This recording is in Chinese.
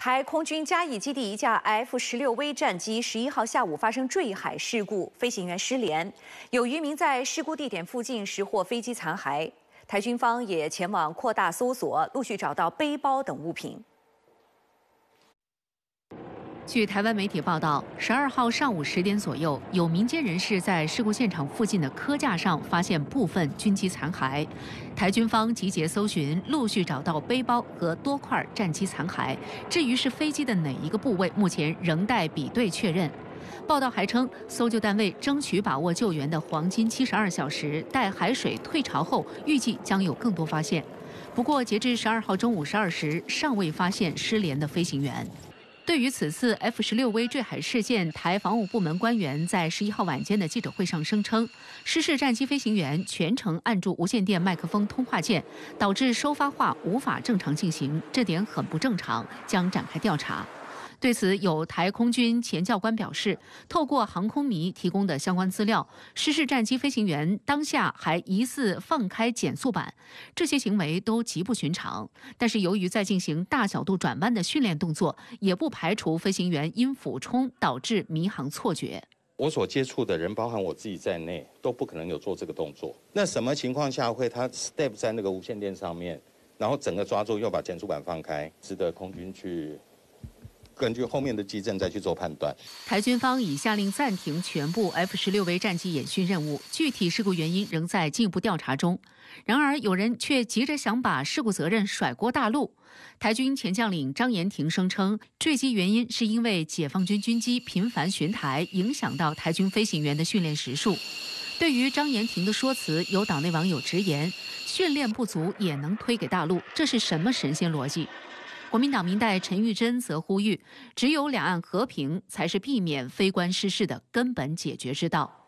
台空军嘉义基地一架 F 十六 V 战机十一号下午发生坠海事故，飞行员失联。有渔民在事故地点附近拾获飞机残骸，台军方也前往扩大搜索，陆续找到背包等物品。据台湾媒体报道，十二号上午十点左右，有民间人士在事故现场附近的科架上发现部分军机残骸。台军方集结搜寻，陆续找到背包和多块战机残骸。至于是飞机的哪一个部位，目前仍待比对确认。报道还称，搜救单位争取把握救援的黄金七十二小时，待海水退潮后，预计将有更多发现。不过，截至十二号中午十二时，尚未发现失联的飞行员。对于此次 F 十六 V 坠海事件，台防务部门官员在十一号晚间的记者会上声称，失事战机飞行员全程按住无线电麦克风通话键，导致收发话无法正常进行，这点很不正常，将展开调查。对此，有台空军前教官表示，透过航空迷提供的相关资料，失事战机飞行员当下还疑似放开减速板，这些行为都极不寻常。但是，由于在进行大角度转弯的训练动作，也不排除飞行员因俯冲导致迷航错觉。我所接触的人，包含我自己在内，都不可能有做这个动作。那什么情况下会他 step 在那个无线电上面，然后整个抓住又把减速板放开，值得空军去。根据后面的基证再去做判断。台军方已下令暂停全部 F 十六 V 战机演训任务，具体事故原因仍在进一步调查中。然而，有人却急着想把事故责任甩锅大陆。台军前将领张延廷声称，坠机原因是因为解放军军机频繁巡台，影响到台军飞行员的训练时数。对于张延廷的说辞，有岛内网友直言：训练不足也能推给大陆，这是什么神仙逻辑？国民党民代陈玉珍则呼吁，只有两岸和平，才是避免非关失事的根本解决之道。